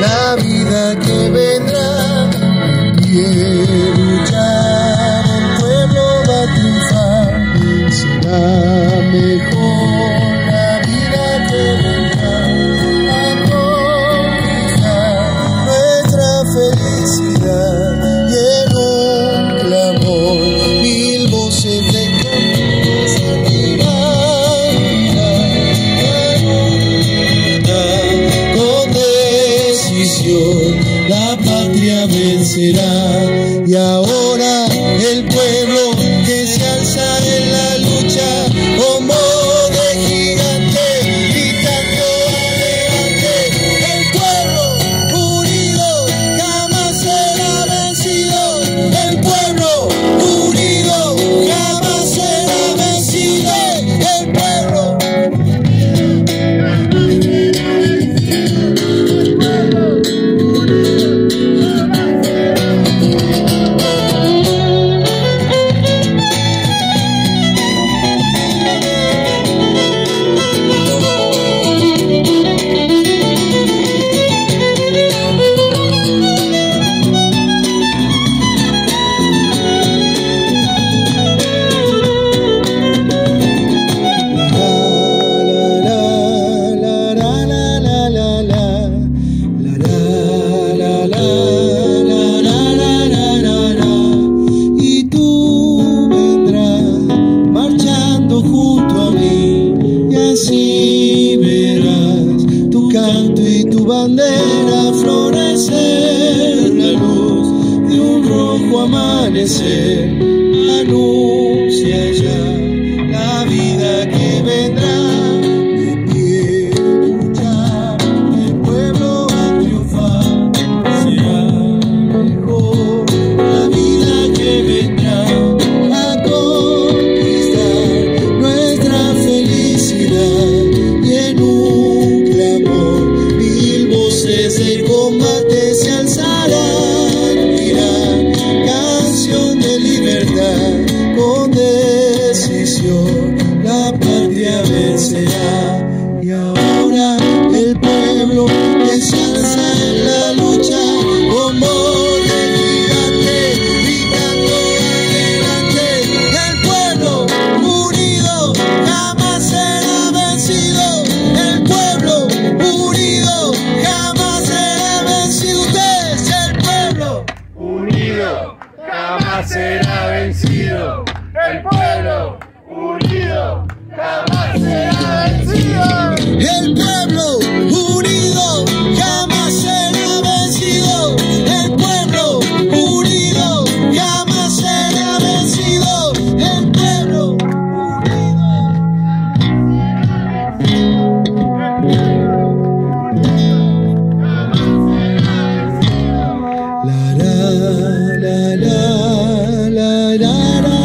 la vida que vendrá. Yeah. también será. Y ahora a florecer la luz de un rojo amanecer. Anuncia voces del combate se alzarán, irá canción de libertad con decisión, la patria vencerá. Y ahora el pueblo vencido. El pueblo unido jamás será vencido. El pueblo la la la